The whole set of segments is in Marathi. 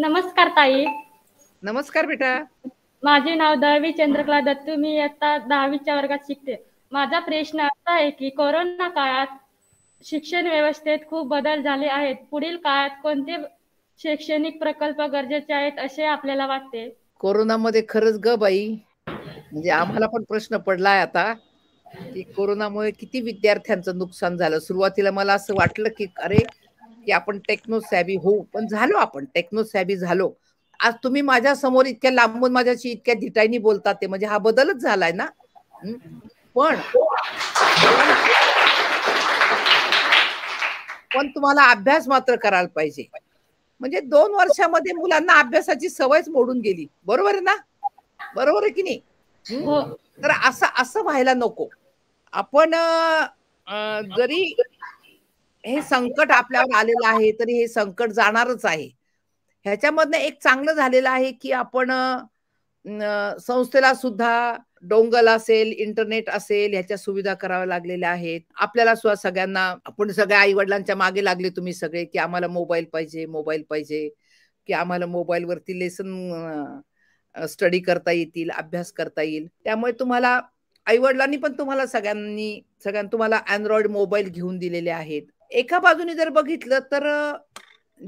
नमस्कार ताई. नमस्कार बेटा. माझे नाव दळवी चंद्रकला दत्तू. मी आता दहावीच्या वर्गात शिकते. माझा प्रश्न असा आहे की कोरोना काळात शिक्षण व्यवस्थेत खूप बदल झाले आहेत. पुढील काळात कोणते शैक्षणिक प्रकल्प गरजेचे आहेत असे आपल्याला वाटते? कोरोनामध्ये खरंच ग बाई. म्हणजे आम्हाला पण प्रश्न पडलाय आता की कोरोनामुळे किती विद्यार्थ्यांचं नुकसान झालं. सुरुवातीला मला असं वाटलं की अरे की आपण टेक्नो सॅबी होऊ. पण झालो आपण टेक्नो सॅबी झालो. आज तुम्ही माझ्यासमोर इतक्या लांबून माझ्याशी इतक्या धिटाईनी बोलतात ते म्हणजे हा बदलच झालाय ना? पण पण तुम्हाला अभ्यास मात्र करायला पाहिजे. म्हणजे दोन वर्षामध्ये मुलांना अभ्यासाची सवयच मोडून गेली. बरोबर आहे ना? बरोबर आहे की नाही? हो? तर असं असं व्हायला नको. आपण जरी हे संकट आपल्यावर आलेलं आहे तरी हे संकट जाणारच आहे. ह्याच्यामधनं एक चांगलं झालेलं आहे की आपण संस्थेला सुद्धा डोंगल असेल इंटरनेट असेल ह्याच्या सुविधा कराव्या लागलेल्या आहेत. आपल्याला सुद्धा सगळ्यांना आपण सगळ्या आई वडिलांच्या मागे लागले तुम्ही सगळे की आम्हाला मोबाईल पाहिजे मोबाईल पाहिजे की आम्हाला मोबाईलवरती लेसन स्टडी करता येतील अभ्यास करता येईल. त्यामुळे तुम्हाला आई वडिलांनी पण तुम्हाला सगळ्यांनी सगळ्यांना तुम्हाला अँड्रॉइड मोबाईल घेऊन दिलेले आहेत. एका बाजूने जर बघितलं तर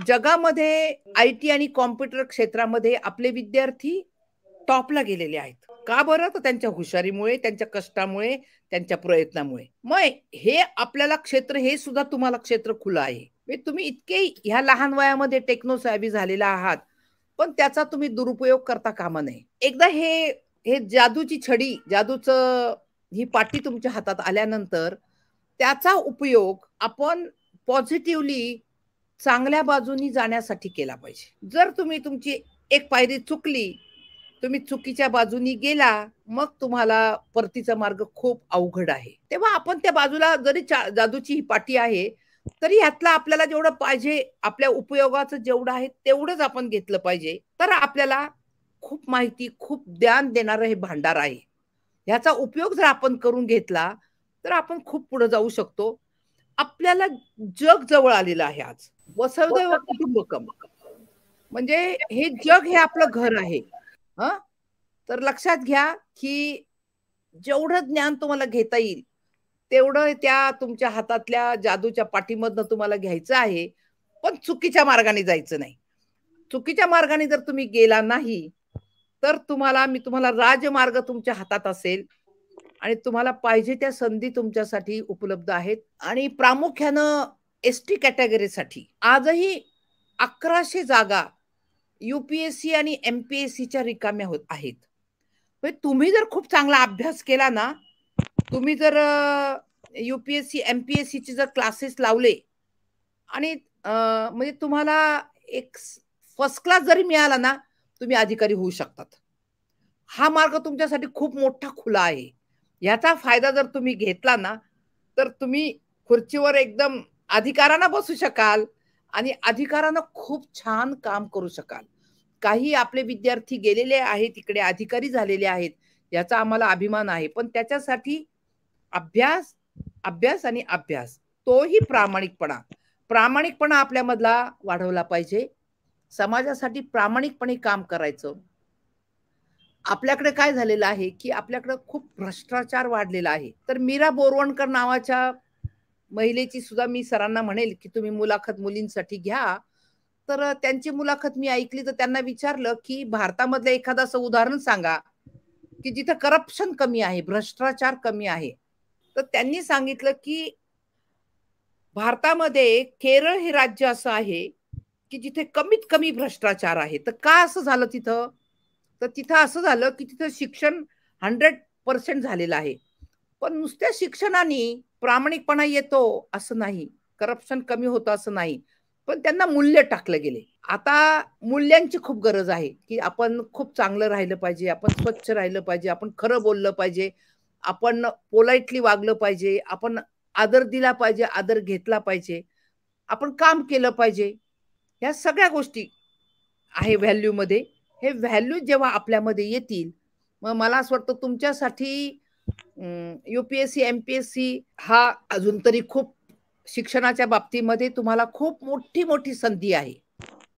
जगामध्ये आय टी आणि कॉम्प्युटर क्षेत्रामध्ये आपले विद्यार्थी टॉपला गेलेले आहेत. का बरं? तर त्यांच्या हुशारीमुळे त्यांच्या कष्टामुळे त्यांच्या प्रयत्नामुळे. मग हे आपल्याला क्षेत्र हे सुद्धा तुम्हाला क्षेत्र खुलं आहे. म्हणजे तुम्ही इतके ह्या लहान वयामध्ये टेक्नो सॅबी झालेला आहात पण त्याचा तुम्ही दुरुपयोग करता कामा नये. एकदा हे हे जादूची छडी जादूचं ही पाटी तुमच्या हातात आल्यानंतर त्याचा उपयोग आपण पॉझिटिव्हली चांगल्या बाजूनी जाण्यासाठी केला पाहिजे. जर तुम्ही तुमची एक पायरी चुकली तुम्ही चुकीच्या बाजूनी गेला मग तुम्हाला परतीचा मार्ग खूप अवघड आहे. तेव्हा आपण त्या बाजूला जरी जादूची ही पाठी आहे तरी ह्यातला आपल्याला जेवढं पाहिजे आपल्या उपयोगाचं जेवढं आहे तेवढंच आपण घेतलं पाहिजे. तर आपल्याला खूप माहिती खूप ज्ञान देणारं हे भांडार आहे. ह्याचा उपयोग जर आपण करून घेतला तर आपण खूप पुढे जाऊ शकतो. आपल्याला जग जवळ आलेलं आहे आज. वसुदैव कुटुंबकम म्हणजे हे जग हे आपलं घर आहे. ह? तर लक्षात घ्या की जेवढं ज्ञान तुम्हाला घेता येईल तेवढं त्या तुमच्या हातातल्या जादूच्या पाठीमधनं तुम्हाला घ्यायचं आहे. पण चुकीच्या मार्गाने जायचं नाही. चुकीच्या मार्गाने जर तुम्ही गेला नाही तर तुम्हाला मी तुम्हाला राजमार्ग तुमच्या हातात असेल. आणि तुम्हाला पाहिजे त्या संधी तुमच्यासाठी उपलब्ध आहेत. आणि प्रामुख्यानं एस टी कॅटेगरीसाठी आजही अकराशे जागा युपीएससी आणि एम पी एस सीच्या रिकाम्या होत आहेत. म्हणजे तुम्ही जर खूप चांगला अभ्यास केला ना तुम्ही जर युपीएससी सीचे जर क्लासेस लावले आणि म्हणजे तुम्हाला एक फर्स्ट क्लास जरी मिळाला ना तुम्ही अधिकारी होऊ शकतात. हा मार्ग तुमच्यासाठी खूप मोठा खुला आहे. याचा फायदा जर तुम्ही घेतला ना तर तुम्ही खुर्चीवर एकदम अधिकारानं बसू शकाल आणि अधिकारानं खूप छान काम करू शकाल. काही आपले विद्यार्थी गेलेले आहेत तिकडे अधिकारी झालेले आहेत याचा आम्हाला अभिमान आहे. पण त्याच्यासाठी अभ्यास अभ्यास आणि अभ्यास तोही प्रामाणिकपणा. प्रामाणिकपणा आपल्यामधला वाढवला पाहिजे. समाजासाठी प्रामाणिकपणे काम करायचं. आपल्याकडे काय झालेलं आहे की आपल्याकडे खूप भ्रष्टाचार वाढलेला आहे. तर मीरा बोरवणकर नावाच्या महिलेची सुद्धा मी सरांना म्हणेल की तुम्ही मुलाखत मुलींसाठी घ्या. तर त्यांची मुलाखत मी ऐकली तर त्यांना विचारलं की भारतामधलं एखादं असं उदाहरण सांगा की जिथं करप्शन कमी आहे भ्रष्टाचार कमी आहे. तर त्यांनी सांगितलं की भारतामध्ये केरळ हे राज्य असं आहे की जिथे कमीत कमी भ्रष्टाचार आहे. तर का असं झालं तिथं? तर तिथं असं झालं की तिथं शिक्षण हंड्रेड पर्सेंट झालेलं आहे. पण नुसत्या शिक्षणाने प्रामाणिकपणा येतो असं नाही. करप्शन कमी होतं असं नाही. पण त्यांना मूल्य टाकलं गेले. आता मूल्यांची खूप गरज आहे की आपण खूप चांगलं राहिलं पाहिजे आपण स्वच्छ राहिलं पाहिजे आपण खरं बोललं पाहिजे आपण पोलाइटली वागलं पाहिजे आपण आदर दिला पाहिजे आदर घेतला पाहिजे आपण काम केलं पाहिजे. ह्या सगळ्या गोष्टी आहे व्हॅल्यूमध्ये हे व्हॅल्यू जेव्हा आपल्यामध्ये येतील मग मला असं वाटतं तुमच्यासाठी युपीएससी सी हा अजून तरी खूप शिक्षणाच्या बाबतीमध्ये तुम्हाला खूप मोठी मोठी संधी आहे.